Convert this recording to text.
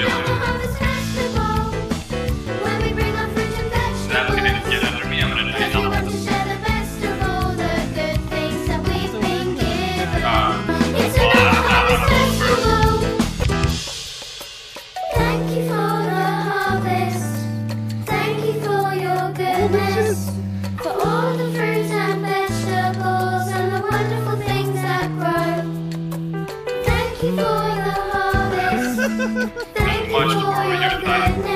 Yeah. much for being here tonight.